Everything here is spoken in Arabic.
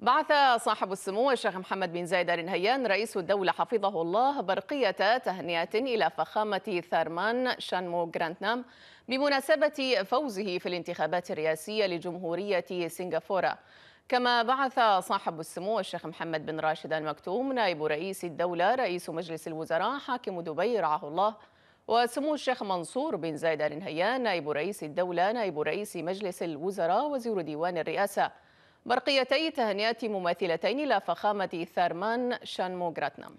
بعث صاحب السمو الشيخ محمد بن زايد آل نهيان رئيس الدولة حفظه الله برقية تهنئة إلى فخامة ثارمان شانمو جرانتنام بمناسبة فوزه في الانتخابات الرئاسية لجمهورية سنغافورة. كما بعث صاحب السمو الشيخ محمد بن راشد المكتوم نائب رئيس الدولة رئيس مجلس الوزراء حاكم دبي رعاه الله. وسمو الشيخ منصور بن زايد آل نهيان نائب رئيس الدولة نائب رئيس مجلس الوزراء وزير ديوان الرئاسة. برقيتي تهنئة مماثلتين إلى فخامة ثارمان شانمو جراتنام.